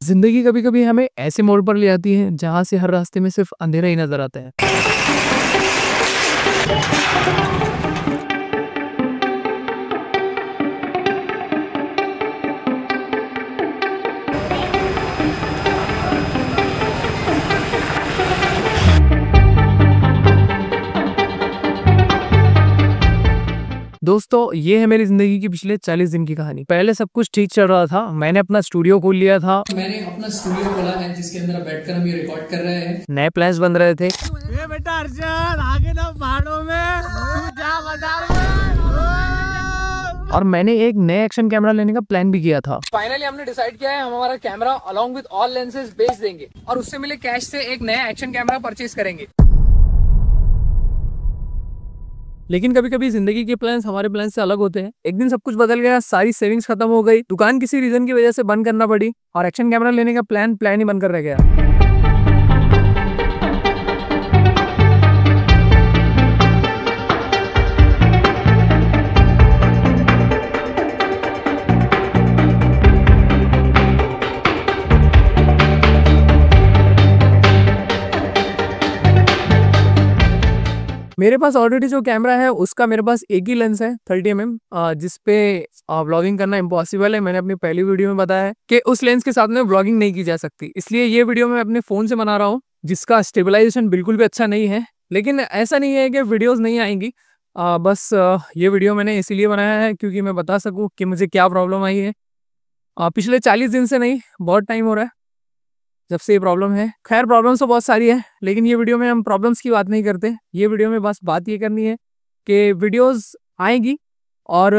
ज़िंदगी कभी कभी हमें ऐसे मोड़ पर ले आती है जहाँ से हर रास्ते में सिर्फ़ अंधेरा ही नज़र आता है। दोस्तों ये है मेरी ज़िंदगी की पिछले 40 दिन की कहानी। पहले सब कुछ ठीक चल रहा था। मैंने अपना स्टूडियो खोल लिया था। मैंने अपना स्टूडियो खोला है जिसके अंदर बैठकर हम ये रिकॉर्ड कर रहे हैं। नए प्लान्स बन रहे थे। ये बेटा अर्जन आगे ना पहाड़ों में। जा बाज़ार में। और मैंने एक नए एक्शन कैमरा लेने का प्लान भी किया था। फाइनली हमने डिसाइड किया है हम हमारा camera along with all lenses बेच देंगे। और उससे मिले कैश से एक नया एक्शन कैमरा परचेज करेंगे। लेकिन कभी कभी ज़िंदगी के प्लान हमारे प्लान से अलग होते हैं। एक दिन सब कुछ बदल गया, सारी सेविंग्स खत्म हो गई, दुकान किसी रीजन की वजह से बंद करना पड़ी और एक्शन कैमरा लेने का प्लान प्लान ही बंद कर रह गया। मेरे पास ऑलरेडी जो कैमरा है उसका मेरे पास एक ही लेंस है थर्टी एम एम जिसपे ब्लॉगिंग करना इम्पॉसिबल है। मैंने अपनी पहली वीडियो में बताया है कि उस लेंस के साथ में ब्लॉगिंग नहीं की जा सकती। इसलिए ये वीडियो मैं अपने फ़ोन से बना रहा हूँ जिसका स्टेबलाइजेशन बिल्कुल भी अच्छा नहीं है। लेकिन ऐसा नहीं है कि वीडियोज़ नहीं आएँगी। आ, बस ये वीडियो मैंने इसीलिए बनाया है क्योंकि मैं बता सकूँ कि मुझे क्या प्रॉब्लम आई है। आ, पिछले चालीस दिन से नहीं बहुत टाइम हो रहा है। जब से ये प्रॉब्लम है। खैर प्रॉब्लम्स तो बहुत सारी है लेकिन ये वीडियो में हम प्रॉब्लम्स की बात नहीं करते। ये वीडियो में बस बात ये करनी है कि वीडियोस आएँगी और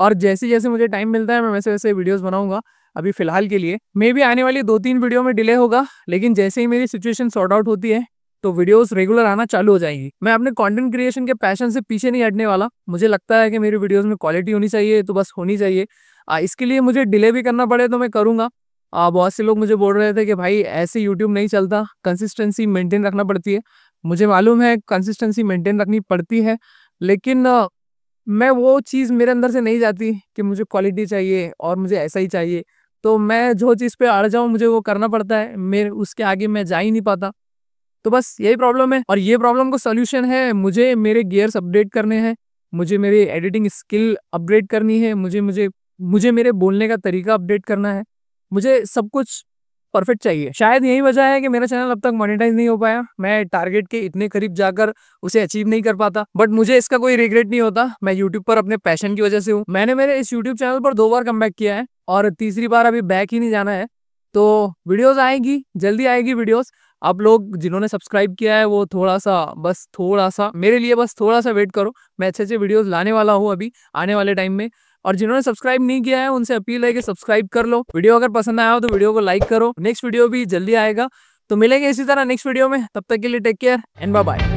और जैसे जैसे मुझे टाइम मिलता है मैं वैसे वैसे वीडियोस बनाऊँगा अभी फ़िलहाल के लिए। मे भी आने वाली दो तीन वीडियो में डिले होगा लेकिन जैसे ही मेरी सिचुएशन सॉर्ट आउट होती है तो वीडियोस रेगुलर आना चालू हो जाएँगी। मैं अपने कंटेंट क्रिएशन के पैशन से पीछे नहीं हटने वाला। मुझे लगता है कि मेरी वीडियोस में क्वालिटी होनी चाहिए तो बस होनी चाहिए। इसके लिए मुझे डिले भी करना पड़े तो मैं करूँगा। आ, बहुत से लोग मुझे बोल रहे थे कि भाई, ऐसे यूट्यूब नहीं चलता कंसिस्टेंसी मेंटेन रखना पड़ती है। मुझे मालूम है कंसिस्टेंसी मेंटेन रखनी पड़ती है, लेकिन मैं वो चीज़ मेरे अंदर से नहीं जाती कि मुझे क्वालिटी चाहिए और मुझे ऐसा ही चाहिए। तो मैं जो चीज़ पे अड़ जाऊँ, मुझे वो करना पड़ता है, मेरे, उसके आगे मैं जा ही नहीं पाता। तो बस यही प्रॉब्लम है और ये प्रॉब्लम का सोल्यूशन है, मुझे मेरे गियर्स अपडेट करने हैं, मुझे मेरी एडिटिंग स्किल अपग्रेड करनी है, मुझे मुझे मुझे मेरे बोलने का तरीका अपडेट करना है। मुझे सब कुछ परफेक्ट चाहिए। शायद यही वजह है कि मेरा चैनल अब तक मोनेटाइज नहीं हो पाया। मैं टारगेट के इतने करीब जाकर उसे अचीव नहीं कर पाता। बट मुझे इसका कोई रिग्रेट नहीं होता। मैं यूट्यूब पर अपने पैशन की वजह से हूँ। मैंने मेरे इस यूट्यूब चैनल पर दो बार कम किया है और तीसरी बार अभी बैक ही नहीं जाना है। तो वीडियोस आएगी, जल्दी आएगी वीडियोस आप लोग जिन्होंने सब्सक्राइब किया है, वो थोड़ा सा बस थोड़ा सा मेरे लिए बस थोड़ा सा वेट करो। मैं अच्छे अच्छे वीडियोस लाने वाला हूँ अभी, आने वाले टाइम में। और जिन्होंने सब्सक्राइब नहीं किया है, उनसे अपील है कि सब्सक्राइब कर लो। वीडियो अगर पसंद आया हो तो वीडियो को लाइक करो। नेक्स्ट वीडियो भी जल्दी आएगा। तो मिलेंगे इसी तरह नेक्स्ट वीडियो में। तब तक के लिए take care and bye bye